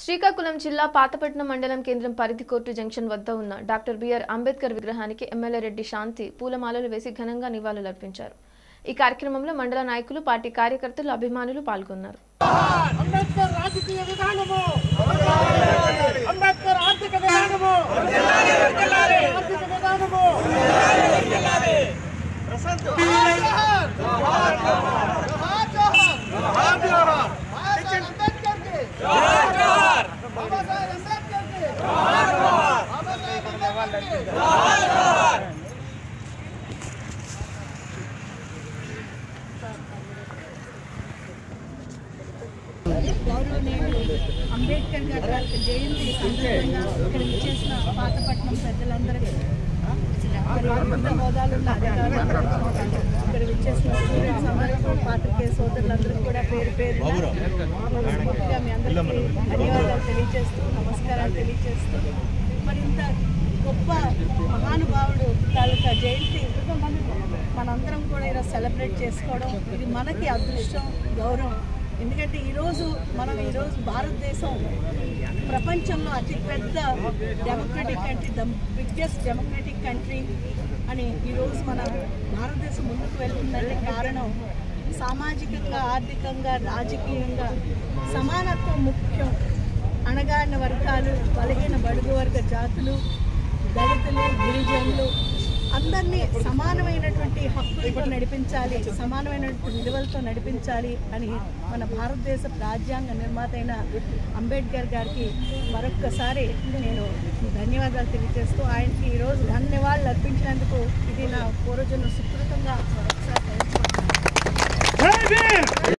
శ్రీకాకుళం జిల్లా పాతపట్నం మండలం కేంద్రం పరిధి కోర్టు జంక్షన్ వద్ద ఉన్న డాక్టర్ బిఆర్ అంబేద్కర్ విగ్రహానికి ఎమ్మెల్యే రెడ్డి శాంతి పూలమాలలు వేసి ఘనంగా నివాళులర్పించారు ఈ కార్యక్రమంలో మండల నాయకులు పార్టీ కార్యకర్తలు అభిమానులు పాల్గొన్నారు. అంబేద్కర్ అంబేద్కర్కి గారి జయంతి సందర్భంగా ఇక్కడ విచ్చేసిన పాతపట్నం పెద్దలందరికీ మరి హోదాలు అధికారులు ఇక్కడ విచ్చేసిన స్టూడెంట్స్ అందరికీ పాత్రికేయ సోదరులందరికీ కూడా పేరు పేరు మనస్ఫూర్తిగా మీ అందరికీ ధన్యవాదాలు తెలియజేస్తూ నమస్కారాలు తెలియజేస్తూ మరింత గొప్ప మహానుభావుడు తాలూకా జయంతి. మనందరం కూడా ఇలా సెలబ్రేట్ చేసుకోవడం ఇది మనకి అదృష్టం గౌరవం. ఎందుకంటే ఈరోజు మనం ఈరోజు భారతదేశం ప్రపంచంలో అతిపెద్ద democratic country the biggest democratic country అని ఈరోజు మన భారతదేశం ముందుకు వెళ్తుందంటే కారణం సామాజికంగా ఆర్థికంగా రాజకీయంగా సమానత్వం ముఖ్యం. అణగారిన వర్గాలు బలహీన బడుగు వర్గ జాతులు దళితులు గిరిజనులు అందరినీ సమానమైనటువంటి హక్కులతో నడిపించాలి సమానమైనటువంటి విలువలతో నడిపించాలి అని మన భారతదేశ రాజ్యాంగ నిర్మాత అయిన అంబేద్కర్ గారికి మరొక్కసారి నేను ధన్యవాదాలు తెలియజేస్తూ ఆయనకి ఈరోజు ధన్యవాదాలు అర్పించినందుకు ఇది నా పూర్వజన్మ సుకృతంగా